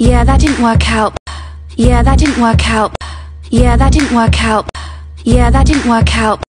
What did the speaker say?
Yeah, that didn't work out. Yeah, that didn't work out. Yeah, that didn't work out. Yeah, that didn't work out.